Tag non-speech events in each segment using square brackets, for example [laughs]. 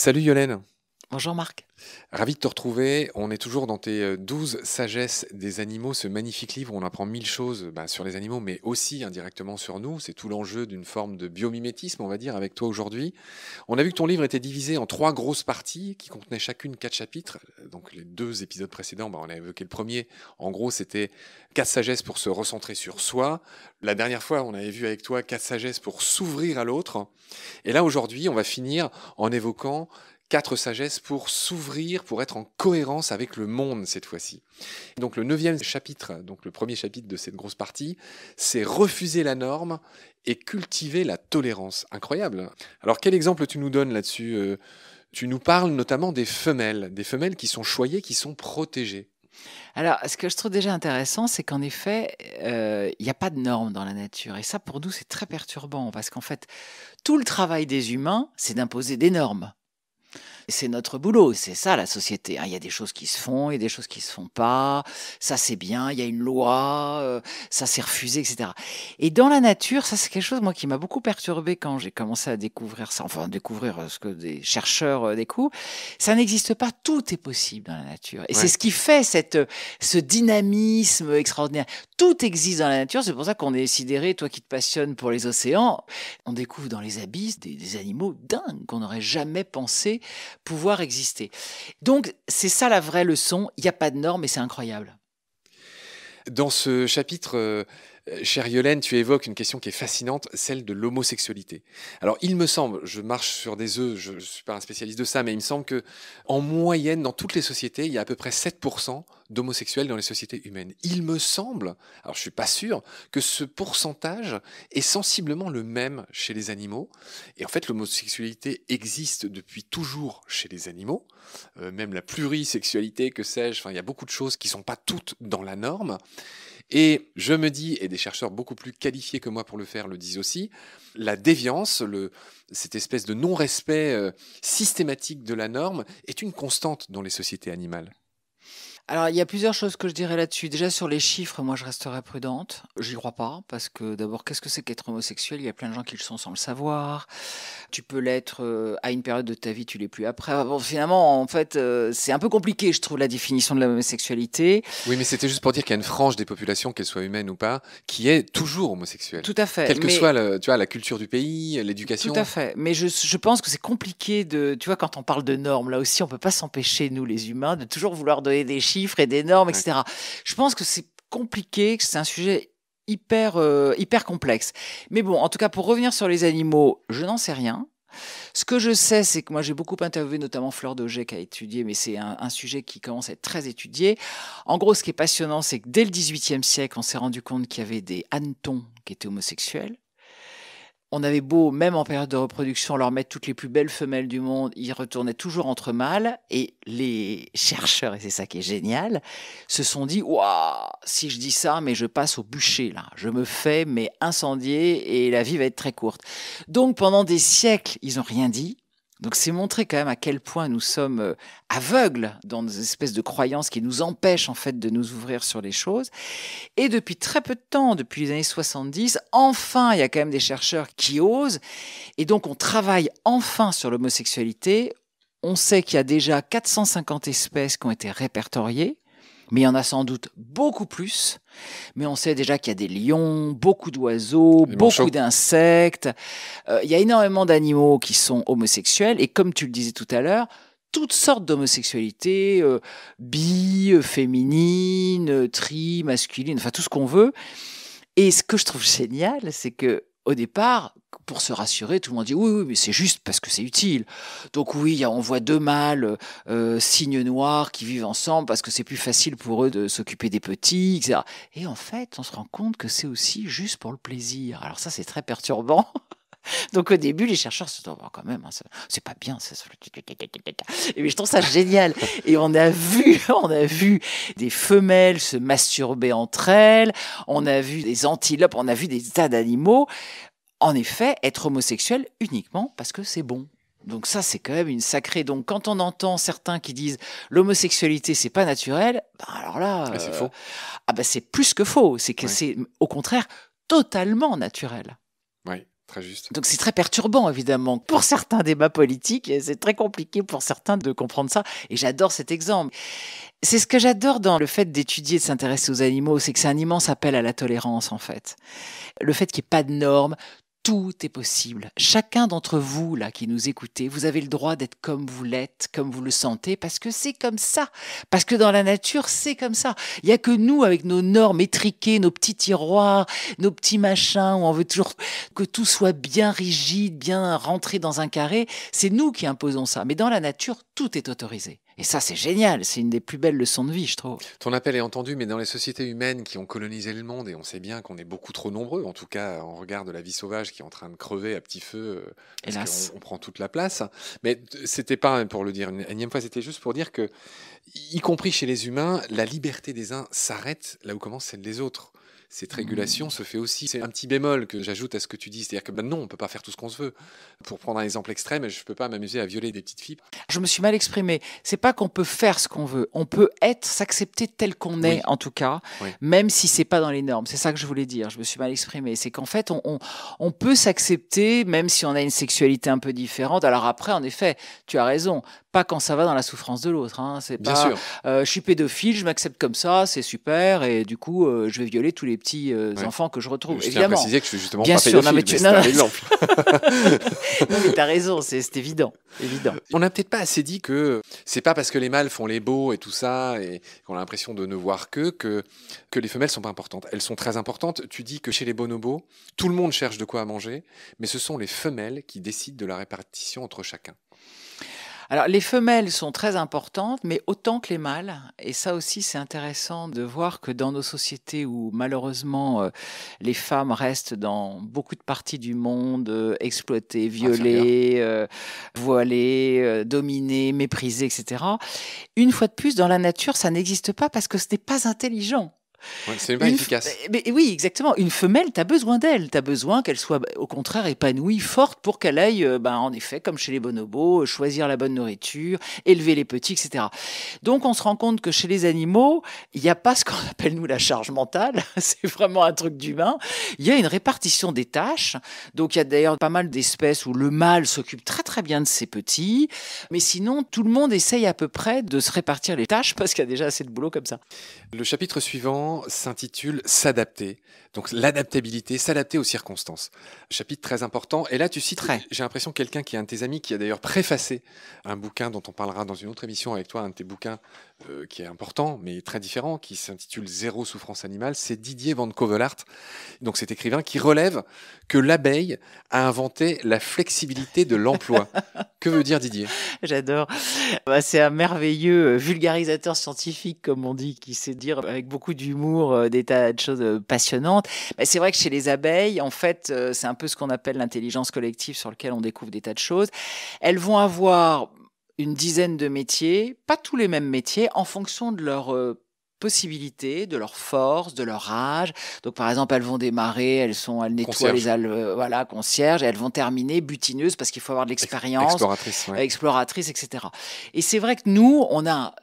Salut Yolène. Bonjour Marc. Ravi de te retrouver. On est toujours dans tes 12 sagesses des animaux, ce magnifique livre où on apprend mille choses bah, sur les animaux, mais aussi indirectement sur nous. C'est tout l'enjeu d'une forme de biomimétisme, on va dire, avec toi aujourd'hui. On a vu que ton livre était divisé en trois grosses parties qui contenaient chacune quatre chapitres. Donc les deux épisodes précédents, bah, on a évoqué le premier. En gros, c'était quatre sagesses pour se recentrer sur soi. La dernière fois, on avait vu avec toi quatre sagesses pour s'ouvrir à l'autre. Et là, aujourd'hui, on va finir en évoquant quatre sagesses pour s'ouvrir, pour être en cohérence avec le monde cette fois-ci. Donc le neuvième chapitre, donc le premier chapitre de cette grosse partie, c'est refuser la norme et cultiver la tolérance. Incroyable. Alors quel exemple tu nous donnes là-dessus euh, Tu nous parles notamment des femelles, des femelles qui sont choyées, qui sont protégées. Alors, ce que je trouve déjà intéressant, c'est qu'en effet, euh, il n'y a pas de normes dans la nature. Et ça, pour nous, c'est très perturbant, parce qu'en fait, tout le travail des humains, c'est d'imposer des normes. C'est notre boulot, c'est ça la société. Hein. Il y a des choses qui se font, il y a des choses qui se font pas. Ça c'est bien, il y a une loi, euh, ça c'est refusé, etc. Et dans la nature, ça c'est quelque chose moi qui m'a beaucoup perturbé quand j'ai commencé à découvrir ça, enfin découvrir euh, ce que des chercheurs euh, découvrent. Ça n'existe pas, tout est possible dans la nature. Et c'est ce qui fait cette, ce dynamisme extraordinaire. Tout existe dans la nature, c'est pour ça qu'on est sidéré, toi qui te passionnes pour les océans, on découvre dans les abysses des, des animaux dingues qu'on n'aurait jamais pensé pouvoir exister. Donc c'est ça la vraie leçon, il n'y a pas de normes et c'est incroyable. Dans ce chapitre, euh, chère Yolène, tu évoques une question qui est fascinante, celle de l'homosexualité. Alors, il me semble, je marche sur des œufs, je ne suis pas un spécialiste de ça, mais il me semble que en moyenne, dans toutes les sociétés, il y a à peu près 7% d'homosexuels dans les sociétés humaines. Il me semble, alors je suis pas sûr, que ce pourcentage est sensiblement le même chez les animaux. Et en fait, l'homosexualité existe depuis toujours chez les animaux, euh, même la plurisexualité, que sais-je. Il y a beaucoup de choses qui sont pas toutes dans la norme. Et je me dis, et des chercheurs beaucoup plus qualifiés que moi pour le faire le disent aussi, la déviance, le, cette espèce de non-respect euh, systématique de la norme est une constante dans les sociétés animales. Alors, il y a plusieurs choses que je dirais là-dessus. Déjà, sur les chiffres, moi, je resterai prudente. J'y crois pas, parce que d'abord, qu'est-ce que c'est qu'être homosexuel? Il y a plein de gens qui le sont sans le savoir. Tu peux l'être euh, à une période de ta vie, tu l'es plus après. Bon, finalement, en fait, euh, c'est un peu compliqué, je trouve, la définition de l'homosexualité. Oui, mais c'était juste pour dire qu'il y a une frange des populations, qu'elles soient humaines ou pas, qui est toujours homosexuelle. Tout à fait. Quelle que soit, tu vois, la culture du pays, l'éducation. Tout à fait. Mais je, je pense que c'est compliqué de, tu vois, quand on parle de normes, là aussi, on peut pas s'empêcher, nous, les humains, de toujours vouloir donner des chiffres et des normes, etc. Je pense que c'est compliqué, que c'est un sujet hyper, euh, hyper complexe. Mais bon, en tout cas, pour revenir sur les animaux, je n'en sais rien. Ce que je sais, c'est que moi j'ai beaucoup interviewé notamment Fleur d'Auger qui a étudié, mais c'est un, un, sujet qui commence à être très étudié. En gros, ce qui est passionnant, c'est que dès le XVIIIe siècle, on s'est rendu compte qu'il y avait des hannetons qui étaient homosexuels on avait beau, même en période de reproduction, leur mettre toutes les plus belles femelles du monde, ils retournaient toujours entre mâles. Et les chercheurs, et c'est ça qui est génial, se sont dit Waouh, si je dis ça, mais je passe au bûcher, là. Je me fais, mais incendier, et la vie va être très courte. Donc pendant des siècles, ils n'ont rien dit. Donc c'est montrer quand même à quel point nous sommes euh, aveugles dans des espèces de croyances qui nous empêchent en fait de nous ouvrir sur les choses. Et depuis très peu de temps, depuis les années 70, enfin il y a quand même des chercheurs qui osent. Et donc on travaille enfin sur l'homosexualité. On sait qu'il y a déjà 450 espèces qui ont été répertoriées mais il y en a sans doute beaucoup plus. Mais on sait déjà qu'il y a des lions, beaucoup d'oiseaux, beaucoup d'insectes. Euh, il y a énormément d'animaux qui sont homosexuels. Et comme tu le disais tout à l'heure, toutes sortes d'homosexualité, euh, bi, euh, féminine, tri, masculine, enfin tout ce qu'on veut. Et ce que je trouve [laughs] génial, c'est que au départ, pour se rassurer, tout le monde dit oui, oui, mais c'est juste parce que c'est utile. Donc oui, on voit deux mâles euh, noirs qui vivent ensemble parce que c'est plus facile pour eux de s'occuper des petits, etc. Et en fait, on se rend compte que c'est aussi juste pour le plaisir. Alors ça, c'est très perturbant. [laughs] Donc au début, les chercheurs se disent oh, quand même, hein, c'est pas bien. Ça. Et je trouve ça génial. Et on a vu, [laughs] on a vu des femelles se masturber entre elles. On a vu des antilopes. On a vu des tas d'animaux. En effet, être homosexuel uniquement parce que c'est bon. Donc ça, c'est quand même une sacrée. Donc quand on entend certains qui disent l'homosexualité, c'est pas naturel, ben alors là, c'est faux. Ah ben c'est plus que faux. C'est que c'est au contraire totalement naturel. Oui. Très juste. Donc c'est très perturbant, évidemment, pour certains débats politiques. et C'est très compliqué pour certains de comprendre ça. Et j'adore cet exemple. C'est ce que j'adore dans le fait d'étudier, de s'intéresser aux animaux, c'est que c'est un immense appel à la tolérance, en fait. Le fait qu'il n'y ait pas de normes, tout est possible. Chacun d'entre vous, là, qui nous écoutez, vous avez le droit d'être comme vous l'êtes, comme vous le sentez, parce que c'est comme ça. Parce que dans la nature, c'est comme ça. Il y a que nous, avec nos normes étriquées, nos petits tiroirs, nos petits machins, où on veut toujours que tout soit bien rigide, bien rentré dans un carré. C'est nous qui imposons ça. Mais dans la nature, tout est autorisé. Et ça, c'est génial. C'est une des plus belles leçons de vie, je trouve. Ton appel est entendu, mais dans les sociétés humaines qui ont colonisé le monde, et on sait bien qu'on est beaucoup trop nombreux, en tout cas en regard de la vie sauvage qui est en train de crever à petit feu, euh, qu'on on prend toute la place. Mais c'était pas pour le dire une énième fois, c'était juste pour dire que, y compris chez les humains, la liberté des uns s'arrête là où commence celle des autres cette régulation se fait aussi. C'est un petit bémol que j'ajoute à ce que tu dis, c'est-à-dire que ben non, on peut pas faire tout ce qu'on se veut. Pour prendre un exemple extrême, je peux pas m'amuser à violer des petites filles. Je me suis mal exprimé. C'est pas qu'on peut faire ce qu'on veut, on peut être, s'accepter tel qu'on est en tout cas, même si c'est pas dans les normes. C'est ça que je voulais dire. Je me suis mal exprimé. C'est qu'en fait, on, on, on peut s'accepter même si on a une sexualité un peu différente. Alors après, en effet, tu as raison pas quand ça va dans la souffrance de l'autre. Hein. C'est pas, sûr. Euh, je suis pédophile, je m'accepte comme ça, c'est super, et du coup, euh, je vais violer tous les petits euh, enfants que je retrouve. Je évidemment. préciser que je suis justement Bien pas sûr, pédophile, non, mais tu... [laughs] non, exemple. [laughs] non, mais t'as raison, c'est évident, évident. On n'a peut-être pas assez dit que c'est pas parce que les mâles font les beaux et tout ça, et qu'on a l'impression de ne voir que, que que les femelles sont pas importantes. Elles sont très importantes. Tu dis que chez les bonobos, tout le monde cherche de quoi manger, mais ce sont les femelles qui décident de la répartition entre chacun. Alors, les femelles sont très importantes, mais autant que les mâles. Et ça aussi, c'est intéressant de voir que dans nos sociétés où malheureusement euh, les femmes restent dans beaucoup de parties du monde euh, exploitées, ah, violées, euh, voilées, dominées, méprisées, etc. Une fois de plus, dans la nature, ça n'existe pas parce que ce n'est pas intelligent c'est pas efficace. Mais, oui, exactement. Une femelle, tu as besoin d'elle. Tu as besoin qu'elle soit, au contraire, épanouie, forte pour qu'elle aille, euh, ben, en effet, comme chez les bonobos, choisir la bonne nourriture, élever les petits, etc. Donc, on se rend compte que chez les animaux, il n'y a pas ce qu'on [laughs] appelle, nous, la charge mentale. [laughs] c'est vraiment un truc d'humain. Il y a une répartition des tâches. Donc, il y a d'ailleurs pas mal d'espèces où le mâle s'occupe très, très bien de ses petits. Mais sinon, tout le monde essaye à peu près de se répartir les tâches parce qu'il y a déjà assez de boulot comme ça. Le chapitre suivant s'intitule S'adapter. Donc l'adaptabilité, s'adapter aux circonstances. Chapitre très important. Et là, tu cites, j'ai l'impression, quelqu'un qui est un de tes amis qui a d'ailleurs préfacé un bouquin dont on parlera dans une autre émission avec toi, un de tes bouquins euh, qui est important, mais très différent, qui s'intitule Zéro souffrance animale. C'est Didier Van Kovelart, donc cet écrivain qui relève que l'abeille a inventé la flexibilité de l'emploi. [laughs] que veut dire Didier? J'adore. Bah, c'est un merveilleux euh, vulgarisateur scientifique, comme on dit, qui sait dire avec beaucoup d'humour euh, des tas de choses passionnantes. Bah, c'est vrai que chez les abeilles, en fait, c'est un peu ce qu'on appelle l'intelligence collective sur lequel on découvre des tas de choses. Elles vont avoir une dizaine de métiers, pas tous les mêmes métiers, en fonction de leur euh, possibilités, de leur force, de leur âge. Donc, par exemple, elles vont démarrer, elles sont, elles nettoient les algues, euh, voilà, concierges, et elles vont terminer butineuses parce qu'il faut avoir de l'expérience, exploratrice, exploratrice, etc. Et c'est vrai que nous, on a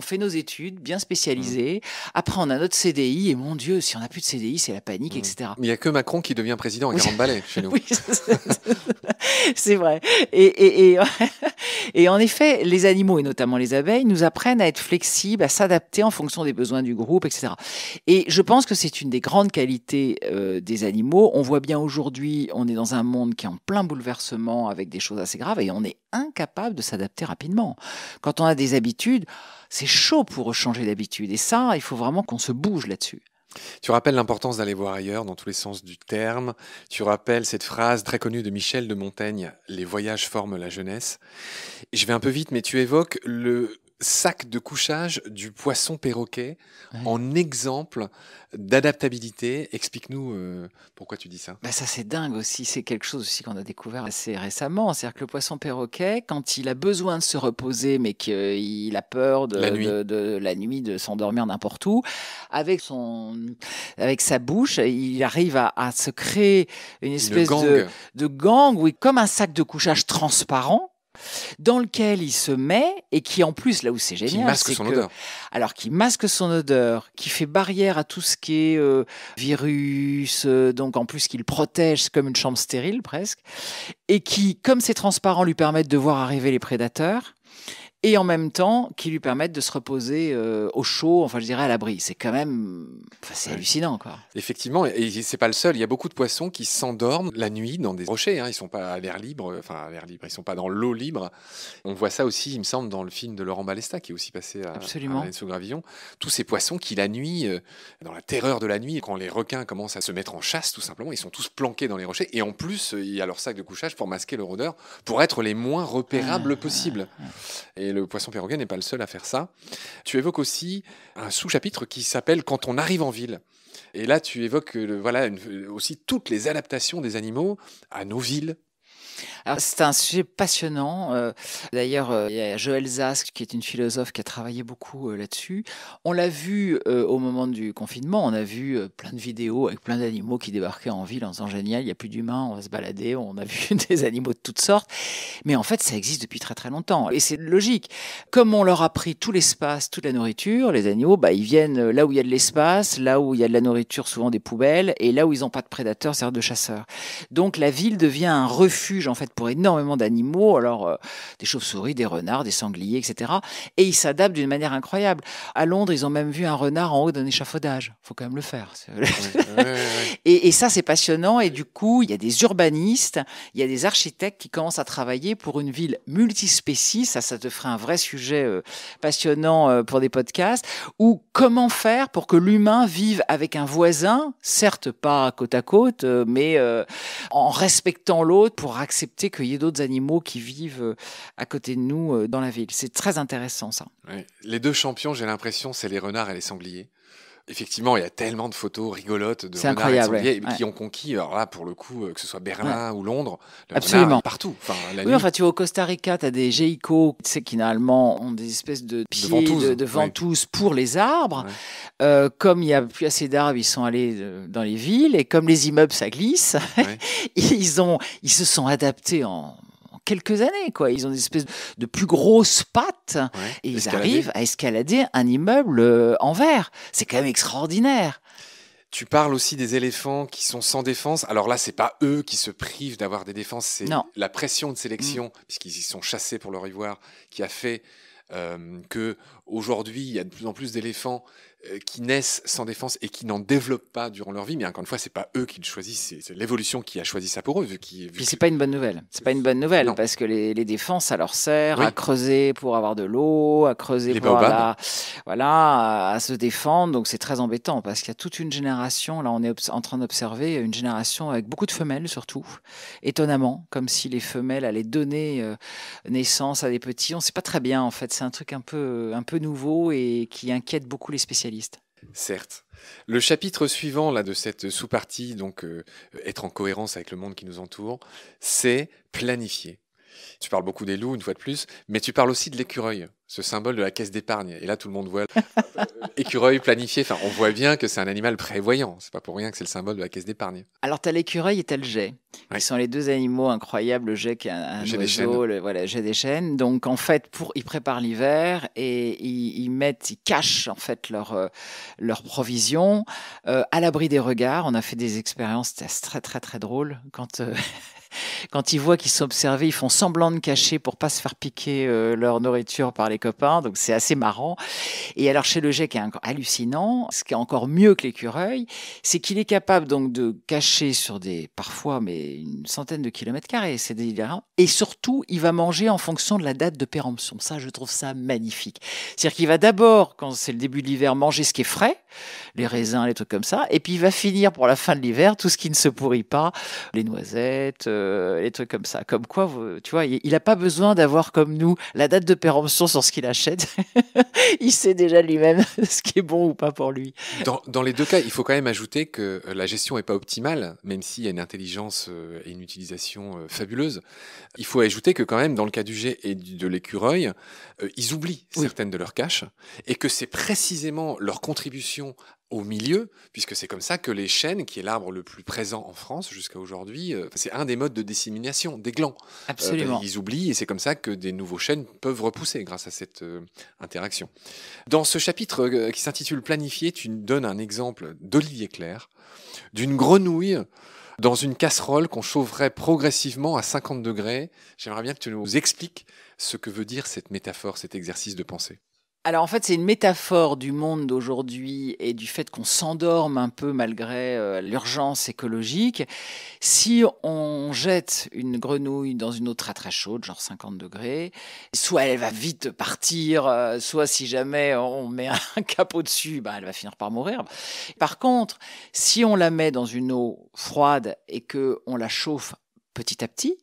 on fait nos études bien spécialisées. Mmh. Après, on a notre CDI. Et mon Dieu, si on n'a plus de CDI, c'est la panique, mmh. etc. Mais il n'y a que Macron qui devient président à 40 balais chez [laughs] nous. c'est vrai. Et, [laughs] et, en effet, les animaux, et notamment les abeilles, nous apprennent à être flexibles, à s'adapter en fonction des besoins du groupe, etc. Et je pense que c'est une des grandes qualités euh, des animaux. On voit bien aujourd'hui, on est dans un monde qui est en plein bouleversement avec des choses assez graves et on est incapable de s'adapter rapidement. Quand on a des habitudes, c'est chaud pour changer d'habitude. Et ça, il faut vraiment qu'on se bouge là-dessus. Tu rappelles l'importance d'aller voir ailleurs dans tous les sens du terme. Tu rappelles cette phrase très connue de Michel de Montaigne, Les voyages forment la jeunesse. Je vais un peu vite, mais tu évoques le sac de couchage du poisson perroquet en exemple d'adaptabilité. Explique-nous euh, pourquoi tu dis ça. Bah ça c'est dingue aussi, c'est quelque chose aussi qu'on a découvert assez récemment. C'est-à-dire que le poisson perroquet, quand il a besoin de se reposer, mais qu'il a peur de la nuit de, la nuit, de s'endormir n'importe où, avec son, avec sa bouche, il arrive à, à se créer une espèce de, de gang, oui, comme un sac de couchage transparent dans lequel il se met et qui en plus, là où c'est génial, qui masque son odeur. Alors, qui masque son odeur, qui fait barrière à tout ce qui est euh, virus, euh, donc en plus qu'il protège comme une chambre stérile presque, et qui, comme c'est transparent, lui permettent de voir arriver les prédateurs et en même temps qui lui permettent de se reposer euh, au chaud, enfin je dirais à l'abri. C'est quand même, enfin, c'est hallucinant quoi. Effectivement, et c'est pas le seul. Il y a beaucoup de poissons qui s'endorment la nuit dans des rochers. Hein. Ils sont pas à l'air libre, enfin à l'air libre. Ils sont pas dans l'eau libre. On voit ça aussi, il me semble, dans le film de Laurent Balesta qui est aussi passé à, Absolument. sous Gravillon. Tous ces poissons qui la nuit, euh, dans la terreur de la nuit, quand les requins commencent à se mettre en chasse, tout simplement, ils sont tous planqués dans les rochers. Et en plus, il y a leur sac de couchage pour masquer leur odeur, pour être les moins repérables Ah, possible. Et le poisson perroquet n'est pas le seul à faire ça. Tu évoques aussi un sous-chapitre qui s'appelle Quand on arrive en ville. Et là, tu évoques euh, voilà, aussi toutes les adaptations des animaux à nos villes. Alors, c'est un sujet passionnant. Euh, D'ailleurs, euh, il y a Joël Zask, qui est une philosophe qui a travaillé beaucoup euh, là-dessus. On l'a vu au moment du confinement, on a vu plein de vidéos avec plein d'animaux qui débarquaient en ville en disant génial, il n'y a plus d'humains, on va se balader, on a [laughs] vu des animaux de toutes sortes. Mais en fait, ça existe depuis très très longtemps. Et c'est logique. Comme on leur a pris tout l'espace, toute la nourriture, les animaux, bah, ils viennent là où il y a de l'espace, là où il y a de la nourriture, souvent des poubelles, et là où ils n'ont pas de prédateurs, c'est-à-dire de chasseurs. Donc la ville devient un refuge en fait pour énormément d'animaux, alors euh, des chauves-souris, des renards, des sangliers, etc. Et ils s'adaptent d'une manière incroyable. À Londres, ils ont même vu un renard en haut d'un échafaudage. Faut quand même le faire. [laughs] Et, et ça, c'est passionnant. Et du coup, il y a des urbanistes, il y a des architectes qui commencent à travailler pour une ville multispécie. Ça, ça te ferait un vrai sujet euh, passionnant euh, pour des podcasts. Ou comment faire pour que l'humain vive avec un voisin, certes pas côte à côte, mais en respectant l'autre pour accepter qu'il y ait d'autres animaux qui vivent euh, à côté de nous euh, dans la ville. C'est très intéressant, ça. Les deux champions, j'ai l'impression, c'est les renards et les sangliers. Effectivement, il y a tellement de photos rigolotes de renards et de incroyable, sangliers ouais. qui ont conquis, alors là, pour le coup, euh, que ce soit Berlin ou Londres, le Absolument. partout. Enfin, la Oui, nuit, enfin, tu vois, au Costa Rica, tu as des geicos, tu sais, qui normalement ont des espèces de pieds de ventouses, de ouais. ventouses pour les arbres. Euh, comme il n'y a plus assez d'arbres, ils sont allés euh, dans les villes. Et comme les immeubles, ça glisse, [laughs] ils, ont, ils se sont adaptés en quelques années. Quoi. Ils ont des espèces de plus grosses pattes. ouais, Et ils arrivent à escalader un immeuble euh, en verre. C'est quand même extraordinaire. Tu parles aussi des éléphants qui sont sans défense. Alors là, c'est pas eux qui se privent d'avoir des défenses, c'est la pression de sélection, Mm. puisqu'ils y sont chassés pour leur ivoire, qui a fait euh, que aujourd'hui il y a de plus en plus d'éléphants qui naissent sans défense et qui n'en développent pas durant leur vie. Mais encore une fois, c'est pas eux qui le choisissent, c'est- l'évolution qui a choisi ça pour eux, vu qu'ils. Puis que- c'est pas une bonne nouvelle. C'est pas une bonne nouvelle Non. parce que les, les défenses, ça leur sert Oui. à creuser pour avoir de l'eau, à creuser Les pour avoir la- voilà, à, se défendre. Donc c'est très embêtant parce qu'il y a toute une génération. Là, on est en train d'observer une génération avec beaucoup de femelles surtout, étonnamment, comme si les femelles allaient donner euh, naissance à des petits. On ne sait pas très bien en fait. C'est un truc un peu, un peu nouveau et qui inquiète beaucoup les spécialistes. Certes. Le chapitre suivant là de cette sous-partie, donc euh, être en cohérence avec le monde qui nous entoure, c'est planifier. Tu parles beaucoup des loups une fois de plus, mais tu parles aussi de l'écureuil, ce symbole de la caisse d'épargne. Et là, tout le monde voit [laughs] écureuil planifié. Enfin, on voit bien que c'est un animal prévoyant. C'est pas pour rien que c'est le symbole de la caisse d'épargne. Alors, tu as l'écureuil et tu as le jet. Ouais. Ils sont les deux animaux incroyables. Le jet qui est un, Le des le, voilà, jet des chênes. Donc, en fait, pour, ils préparent l'hiver et ils, ils mettent, ils cachent en fait leur, euh, leurs provisions euh, à l'abri des regards. On a fait des expériences, très, très, très drôle. Quand, euh, quand ils voient qu'ils sont observés, ils font semblant de cacher pour pas se faire piquer euh, leur nourriture par les copains. Donc, c'est assez marrant. Et alors, chez le jet, qui est hallucinant, ce qui est encore mieux que l'écureuil, c'est qu'il est capable donc de cacher sur des, parfois, mais une centaine de kilomètres carrés, c'est délirant. Et surtout, il va manger en fonction de la date de péremption. Ça, je trouve ça magnifique. C'est-à-dire qu'il va d'abord, quand c'est le début de l'hiver, manger ce qui est frais, les raisins, les trucs comme ça, et puis il va finir pour la fin de l'hiver tout ce qui ne se pourrit pas, les noisettes, euh, les trucs comme ça. Comme quoi, vous- tu vois, il n'a pas besoin d'avoir comme nous la date de péremption sur ce qu'il achète. [laughs] il sait déjà lui-même [laughs] ce qui est bon ou pas pour lui. Dans, dans les deux cas, il faut quand même ajouter que euh, la gestion n'est pas optimale, même s'il y a une intelligence euh, et une utilisation euh, fabuleuse. Il faut ajouter que quand même, dans le cas du jet et de l'écureuil, euh, ils oublient Oui. certaines de leurs caches et que c'est précisément leur contribution au milieu, puisque c'est comme ça que les chênes, qui est l'arbre le plus présent en France jusqu'à aujourd'hui, euh, c'est un des modes de dissémination des glands. Euh, Absolument. ils oublient et c'est comme ça que des nouveaux chênes peuvent repousser grâce à cette euh, interaction. Dans ce chapitre qui s'intitule Planifier, tu donnes un exemple d'Olivier Clair, d'une grenouille dans une casserole qu'on chaufferait progressivement à 50 degrés. J'aimerais bien que tu nous expliques ce que veut dire cette métaphore, cet exercice de pensée. Alors en fait, c'est une métaphore du monde d'aujourd'hui et du fait qu'on s'endorme un peu malgré euh, l'urgence écologique. Si on jette une grenouille dans une eau très très chaude, genre 50 degrés, soit elle va vite partir, euh, soit si jamais on met un [laughs] capot dessus, bah, elle va finir par mourir. Par contre, si on la met dans une eau froide et que on la chauffe petit à petit,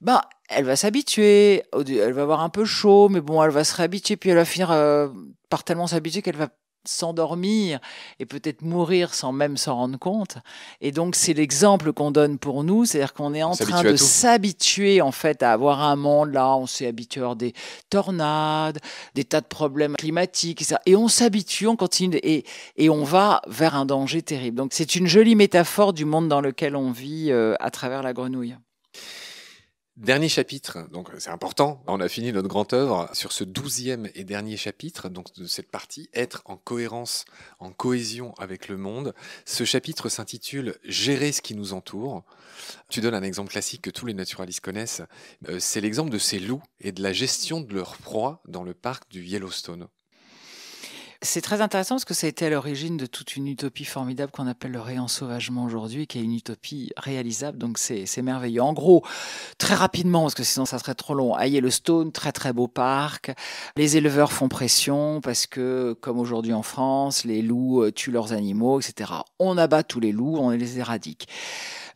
ben, elle va s'habituer, elle va avoir un peu chaud, mais bon, elle va se réhabituer, puis elle va finir euh, par tellement s'habituer qu'elle va s'endormir et peut-être mourir sans même s'en rendre compte. Et donc c'est l'exemple qu'on donne pour nous, c'est-à-dire qu'on est en train de s'habituer en fait à avoir un monde là, on s'est habitué à avoir des tornades, des tas de problèmes climatiques et on s'habitue, on continue et, et on va vers un danger terrible. Donc c'est une jolie métaphore du monde dans lequel on vit euh, à travers la grenouille. Dernier chapitre, donc c'est important, on a fini notre grande œuvre sur ce douzième et dernier chapitre, donc de cette partie, être en cohérence, en cohésion avec le monde. Ce chapitre s'intitule Gérer ce qui nous entoure. Tu donnes un exemple classique que tous les naturalistes connaissent, euh, c'est l'exemple de ces loups et de la gestion de leurs proies dans le parc du Yellowstone. C'est très intéressant parce que ça a été à l'origine de toute une utopie formidable qu'on appelle le réensauvagement aujourd'hui, qui est une utopie réalisable, donc c'est merveilleux. En gros, très rapidement, parce que sinon ça serait trop long, à Yellowstone, très très beau parc, les éleveurs font pression parce que, comme aujourd'hui en France, les loups euh, tuent leurs animaux, etc. On abat tous les loups, on les éradique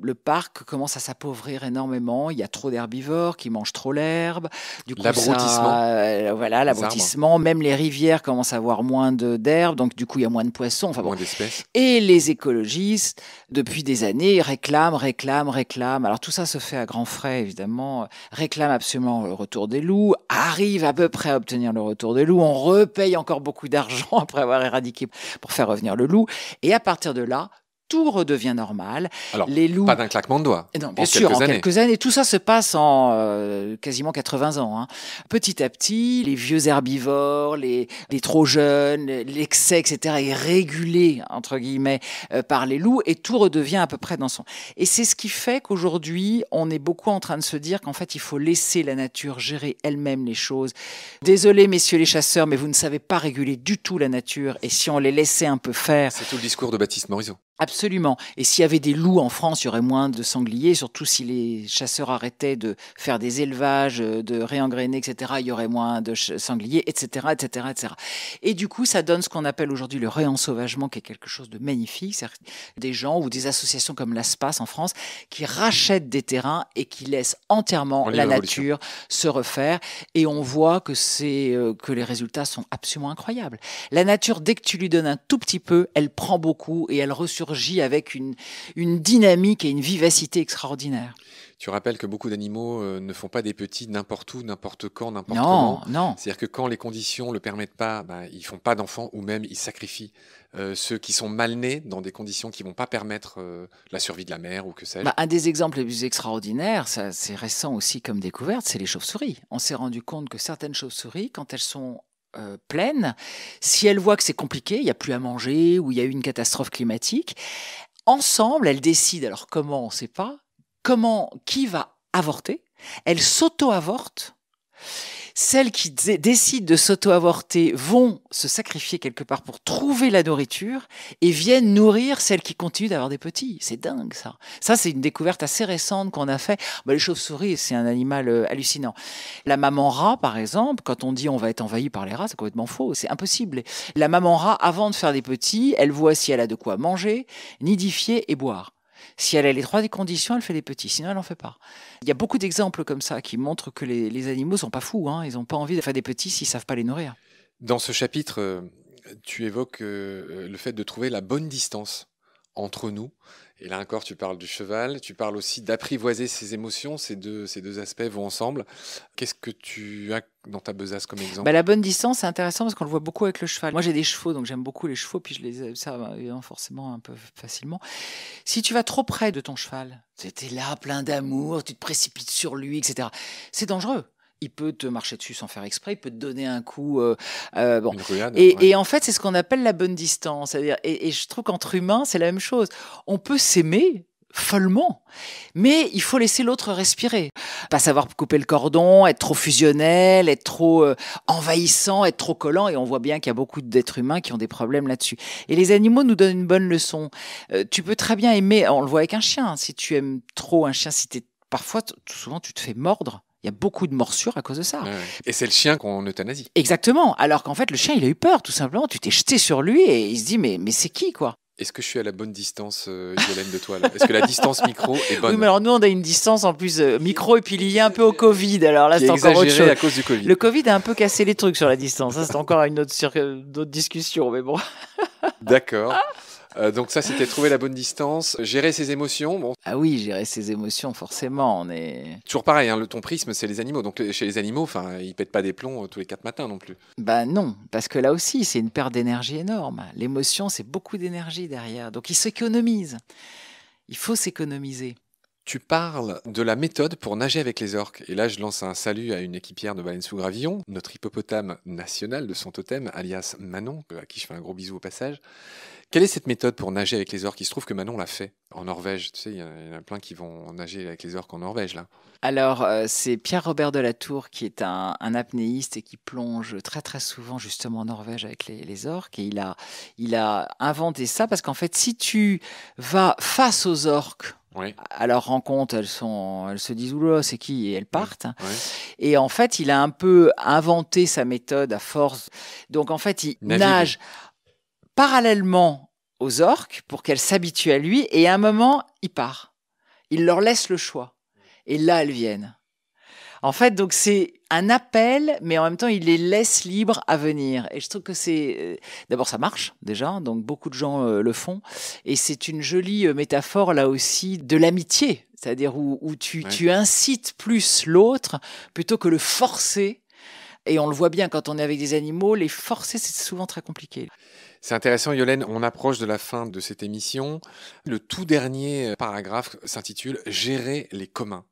le parc commence à s'appauvrir énormément. Il y a trop d'herbivores qui mangent trop l'herbe. Du coup, l'abrutissement. Euh, voilà, l'abrutissement. Même les rivières commencent à avoir moins d'herbe, donc du coup, il y a moins de poissons. Enfin, moins d'espèces. Et les écologistes, depuis des années, réclament, réclament, réclament. Alors tout ça se fait à grands frais, évidemment. Réclament absolument le retour des loups, arrivent à peu près à obtenir le retour des loups. On repaye encore beaucoup d'argent [laughs] après avoir éradiqué pour faire revenir le loup. Et à partir de là, tout redevient normal. Alors, les loups... pas d'un claquement de doigts. Non, bien sûr, en quelques années. Tout ça se passe en euh, quasiment 80 ans. Hein. Petit à petit, les vieux herbivores, les, les trop jeunes, l'excès, etc., est régulé, entre guillemets, euh, par les loups et tout redevient à peu près dans son... Et c'est ce qui fait qu'aujourd'hui, on est beaucoup en train de se dire qu'en fait, il faut laisser la nature gérer elle-même les choses. Désolé, messieurs les chasseurs, mais vous ne savez pas réguler du tout la nature. Et si on les laissait un peu faire... C'est tout le discours de Baptiste Morisot. Absolument. Et s'il y avait des loups en France, il y aurait moins de sangliers, surtout si les chasseurs arrêtaient de faire des élevages, euh, de réengrainer, etc. Il y aurait moins de sangliers, etc., etc., etc. Et du coup, ça donne ce qu'on appelle aujourd'hui le réensauvagement, qui est quelque chose de magnifique. C'est des gens ou des associations comme l'ASPAS en France qui rachètent des terrains et qui laissent entièrement la nature se refaire. Et on voit que c'est euh, que les résultats sont absolument incroyables. La nature, dès que tu lui donnes un tout petit peu, elle prend beaucoup et elle ressurgit avec une, une dynamique et une vivacité extraordinaire. Tu rappelles que beaucoup d'animaux euh, ne font pas des petits n'importe où, n'importe quand, n'importe comment. Non, C'est-à-dire que quand les conditions ne le permettent pas, bah, ils font pas d'enfants ou même ils sacrifient euh, ceux qui sont mal nés dans des conditions qui vont pas permettre euh, la survie de la mère ou que sais-je. Bah, un des exemples les plus extraordinaires, c'est récent aussi comme découverte, c'est les chauves-souris. On s'est rendu compte que certaines chauves-souris, quand elles sont euh, pleine, si elle voit que c'est compliqué, il n'y a plus à manger ou il y a eu une catastrophe climatique, ensemble, elles décident, alors comment, on ne sait pas, comment, qui va avorter, elles s'auto-avortent celles qui décident de s'auto-avorter vont se sacrifier quelque part pour trouver la nourriture et viennent nourrir celles qui continuent d'avoir des petits. C'est dingue ça. Ça, c'est une découverte assez récente qu'on a fait. Bah, les chauves-souris, c'est un animal euh, hallucinant. La maman rat, par exemple, quand on dit on va être envahi par les rats, c'est complètement faux. C'est impossible. La maman rat, avant de faire des petits, elle voit si elle a de quoi manger, nidifier et boire. Si elle a les trois conditions, elle fait des petits, sinon elle n'en fait pas. Il y a beaucoup d'exemples comme ça qui montrent que les, les animaux sont pas fous, hein. ils n'ont pas envie de faire des petits s'ils savent pas les nourrir. Dans ce chapitre, euh, tu évoques euh, le fait de trouver la bonne distance entre nous. Et là encore, tu parles du cheval, tu parles aussi d'apprivoiser ses émotions. Ces deux, ces deux aspects vont ensemble. Qu'est-ce que tu as dans ta besace comme exemple? Bah, La bonne distance, c'est intéressant parce qu'on le voit beaucoup avec le cheval. Moi, j'ai des chevaux, donc j'aime beaucoup les chevaux, puis je les observe forcément un peu facilement. Si tu vas trop près de ton cheval, tu es là, plein d'amour, tu te précipites sur lui, etc., c'est dangereux il peut te marcher dessus sans faire exprès, il peut te donner un coup. Euh, euh, bon. et, en fait, c'est ce qu'on appelle la bonne distance. -dire, et, et je trouve qu'entre humains, c'est la même chose. On peut s'aimer follement, mais il faut laisser l'autre respirer. Pas savoir couper le cordon, être trop fusionnel, être trop euh, envahissant, être trop collant. Et on voit bien qu'il y a beaucoup d'êtres humains qui ont des problèmes là-dessus. Et les animaux nous donnent une bonne leçon. tu peux très bien aimer, on le voit avec un chien. Si tu aimes trop un chien, si es, parfois, souvent, tu te fais mordre il y a beaucoup de morsures à cause de ça. Et c'est le chien qu'on euthanasie. Exactement. Alors qu'en fait, le chien, il a eu peur, tout simplement. Tu t'es jeté sur lui et il se dit, mais, mais c'est qui, quoi? Est-ce que je suis à la bonne distance, euh, de toi Est-ce que la distance micro est bonne? Oui, mais alors nous, on a une distance en plus euh, micro et puis liée un peu au Covid. Alors là, c'est encore autre chose. à cause du Covid. Le Covid a un peu cassé les trucs sur la distance. Ça, c'est encore une autre, autre discussion, mais bon. D'accord. [laughs] Euh, donc ça, c'était trouver la bonne distance, gérer ses émotions. Bon. Ah oui, gérer ses émotions, forcément. On est toujours pareil. Hein, le ton prisme, c'est les animaux. Donc chez les animaux, enfin, ils pètent pas des plombs euh, tous les quatre matins non plus. Bah non, parce que là aussi, c'est une perte d'énergie énorme. L'émotion, c'est beaucoup d'énergie derrière. Donc ils s'économisent. Il faut s'économiser. Tu parles de la méthode pour nager avec les orques. Et là, je lance un salut à une équipière de Baleine sous Gravillon, notre hippopotame national de son totem, alias Manon, à qui je fais un gros bisou au passage. Quelle est cette méthode pour nager avec les orques? Il se trouve que Manon l'a fait en Norvège. Tu sais, il y, en a plein qui vont nager avec les orques en Norvège, là. Alors, euh, c'est Pierre-Robert Delatour qui est un, apnéiste et qui plonge très très souvent justement en Norvège avec les, orques. Et il a, il a inventé ça parce qu'en fait, si tu vas face aux orques, à leur rencontre, elles, sont, elles se disent Oula, c'est qui? Et elles partent. Et en fait, il a un peu inventé sa méthode à force. Donc en fait, il nage parallèlement aux orques pour qu'elles s'habituent à lui et à un moment, il part. Il leur laisse le choix. Et là, elles viennent. En fait, donc c'est un appel, mais en même temps, il les laisse libres à venir. Et je trouve que c'est... Euh, d'abord, ça marche déjà, donc beaucoup de gens euh, le font. Et c'est une jolie euh, métaphore, là aussi, de l'amitié. C'est-à-dire où, tu, tu incites plus l'autre plutôt que le forcer. Et on le voit bien quand on est avec des animaux, les forcer, c'est souvent très compliqué. C'est intéressant, Yolène. On approche de la fin de cette émission. Le tout dernier paragraphe s'intitule Gérer les communs.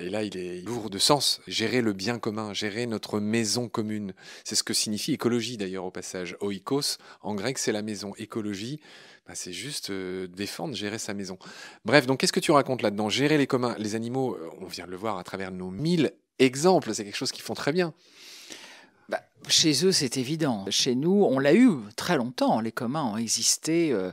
Et là, il est lourd de sens. Gérer le bien commun, gérer notre maison commune. C'est ce que signifie écologie d'ailleurs au passage. Oikos, en grec, c'est la maison. Écologie, bah, c'est juste euh, défendre, gérer sa maison. Bref, donc qu'est-ce que tu racontes là-dedans? Gérer les communs, les animaux, euh, on vient de le voir à travers nos mille exemples. C'est quelque chose qu'ils font très bien. Chez eux, c'est évident. Chez nous, on l'a eu très longtemps. Les communs ont existé euh,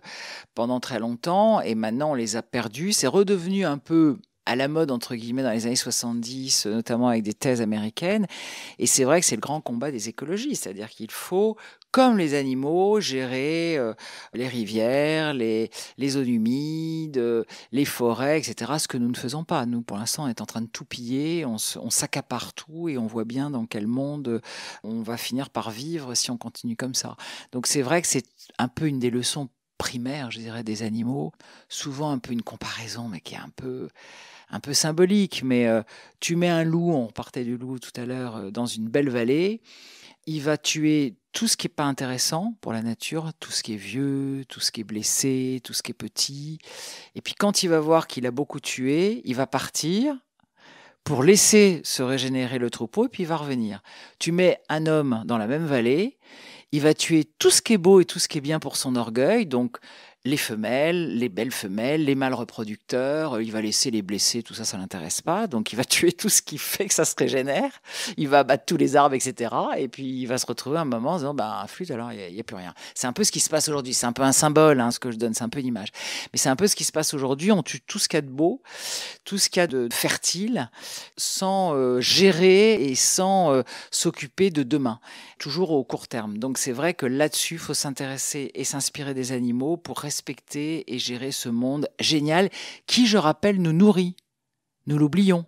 pendant très longtemps et maintenant on les a perdus. C'est redevenu un peu à la mode, entre guillemets, dans les années 70, notamment avec des thèses américaines. Et c'est vrai que c'est le grand combat des écologistes, c'est-à-dire qu'il faut, comme les animaux, gérer euh, les rivières, les, les zones humides, les forêts, etc. Ce que nous ne faisons pas. Nous, pour l'instant, on est en train de tout piller, on, on s'accapare tout et on voit bien dans quel monde on va finir par vivre si on continue comme ça. Donc c'est vrai que c'est un peu une des leçons primaires, je dirais, des animaux. Souvent un peu une comparaison, mais qui est un peu un peu symbolique, mais euh, tu mets un loup, on partait du loup tout à l'heure, euh, dans une belle vallée, il va tuer tout ce qui n'est pas intéressant pour la nature, tout ce qui est vieux, tout ce qui est blessé, tout ce qui est petit. Et puis quand il va voir qu'il a beaucoup tué, il va partir pour laisser se régénérer le troupeau et puis il va revenir. Tu mets un homme dans la même vallée, il va tuer tout ce qui est beau et tout ce qui est bien pour son orgueil, donc les femelles, les belles femelles, les mâles reproducteurs, il va laisser les blessés, tout ça, ça l'intéresse pas. Donc il va [laughs] tuer tout ce qui fait que ça se régénère. Il va abattre tous les arbres, etc. Et puis il va se retrouver un moment en disant, bah, flûte, alors il n'y a, plus rien. C'est un peu ce qui se passe aujourd'hui. C'est un peu un symbole, hein, ce que je donne, c'est un peu une image. Mais c'est un peu ce qui se passe aujourd'hui. On tue tout ce qu'il y a de beau, tout ce qu'il y a de fertile, sans euh, gérer et sans euh, s'occuper de demain. Toujours au court terme. Donc c'est vrai que là-dessus, faut s'intéresser et s'inspirer des animaux pour rester respecter et gérer ce monde génial qui, je rappelle, nous nourrit. Nous l'oublions.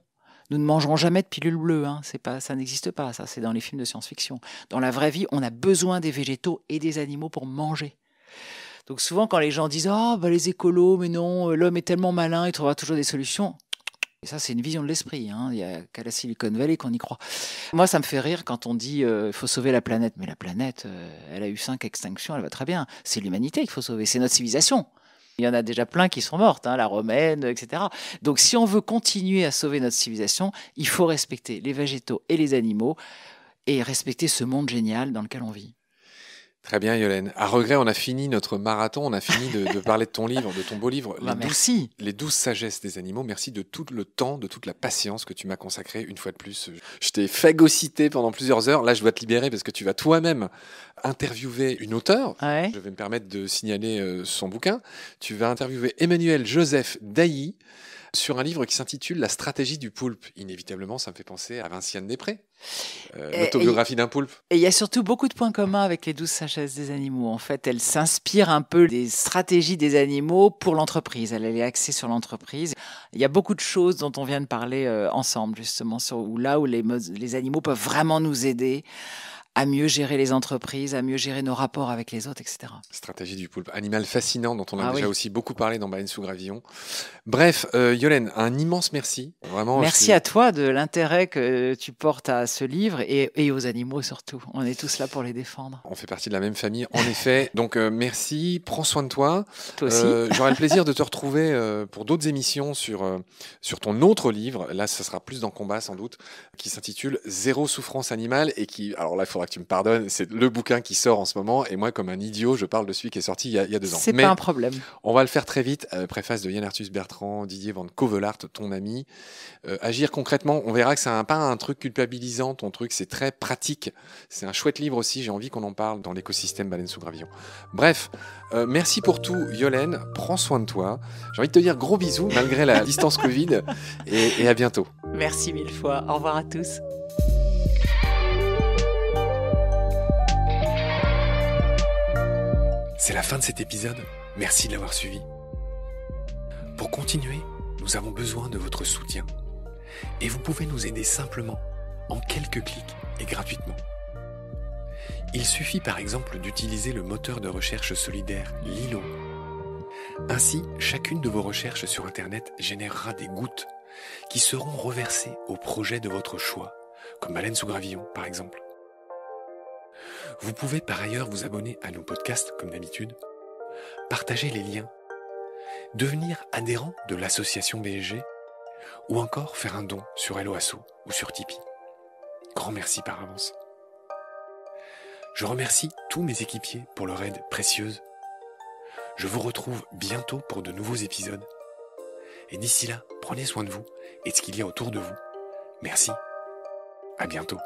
Nous ne mangerons jamais de pilules bleues, hein. c'est pas, ça n'existe pas, ça c'est dans les films de science-fiction. Dans la vraie vie, on a besoin des végétaux et des animaux pour manger. Donc souvent quand les gens disent oh les écolos, mais non, l'homme est tellement malin, il trouvera toujours des solutions. Et ça, c'est une vision de l'esprit. Hein. Il n'y a qu'à la Silicon Valley qu'on y croit. Moi, ça me fait rire quand on dit il faut sauver la planète. Mais la planète, elle a eu cinq extinctions, elle va très bien. C'est l'humanité qu'il faut sauver, c'est notre civilisation. Il y en a déjà plein qui sont mortes, hein, la romaine, etc. Donc si on veut continuer à sauver notre civilisation, il faut respecter les végétaux et les animaux et respecter ce monde génial dans lequel on vit. Très bien, Yolène. À regret, on a fini notre marathon, on a fini de, [laughs] parler de ton livre, de ton beau livre. Bah, merci. les douze sagesses des animaux. Merci de tout le temps, de toute la patience que tu m'as consacré une fois de plus. Je t'ai phagocyté pendant plusieurs heures. Là, je dois te libérer parce que tu vas toi-même interviewer une auteure. Je vais me permettre de signaler euh, son bouquin. Tu vas interviewer Emmanuel Joseph Dailly sur un livre qui s'intitule La stratégie du poulpe. Inévitablement, ça me fait penser à Vinciane Després, euh, l'autobiographie d'un poulpe. Et il y a surtout beaucoup de points communs avec les douze sagesses des animaux. En fait, elle s'inspire un peu des stratégies des animaux pour l'entreprise. Elle, est axée sur l'entreprise. Il y a beaucoup de choses dont on vient de parler euh, ensemble, justement, sur, où, là où les, les animaux peuvent vraiment nous aider à mieux gérer les entreprises, à mieux gérer nos rapports avec les autres, etc. Stratégie du poulpe, animal fascinant dont on a ah déjà aussi beaucoup parlé dans Baleine sous gravillon. Bref, euh, Yolène, un immense merci. Vraiment. Merci à toi de l'intérêt que tu portes à ce livre et, aux animaux surtout. On est tous là pour les défendre. On fait partie de la même famille, en effet. [laughs] Donc euh, merci, prends soin de toi. Toi aussi. Euh, j'aurai le plaisir de te retrouver pour d'autres émissions sur, sur ton autre livre. Là, ce sera plus dans Combat sans doute, qui s'intitule Zéro souffrance animale et qui, alors là, il faudra tu me pardonnes, c'est le bouquin qui sort en ce moment. Et moi, comme un idiot, je parle de celui qui est sorti il y a, deux ans. C'est pas un problème. On va le faire très vite. Euh, préface de Yann Arthus Bertrand, Didier Van Kovelart, ton ami. Euh, agir concrètement, on verra que c'est pas un truc culpabilisant, ton truc, c'est très pratique. C'est un chouette livre aussi. J'ai envie qu'on en parle dans l'écosystème Baleine sous Gravillon. Bref, euh, merci pour tout, Yolène. Prends soin de toi. J'ai envie de te dire gros bisous, malgré la distance [laughs] Covid. et à bientôt. Merci mille fois. Au revoir à tous. C'est la fin de cet épisode. Merci de l'avoir suivi. Pour continuer, nous avons besoin de votre soutien. Et vous pouvez nous aider simplement, en quelques clics et gratuitement. Il suffit par exemple d'utiliser le moteur de recherche solidaire Lilo. Ainsi, chacune de vos recherches sur Internet générera des gouttes qui seront reversées au projet de votre choix, comme Baleine sous gravillon par exemple. Vous pouvez par ailleurs vous abonner à nos podcasts comme d'habitude, partager les liens, devenir adhérent de l'association BSG ou encore faire un don sur Helloasso ou sur Tipeee. Grand merci par avance. Je remercie tous mes équipiers pour leur aide précieuse. Je vous retrouve bientôt pour de nouveaux épisodes. Et d'ici là, prenez soin de vous et de ce qu'il y a autour de vous. Merci. À bientôt.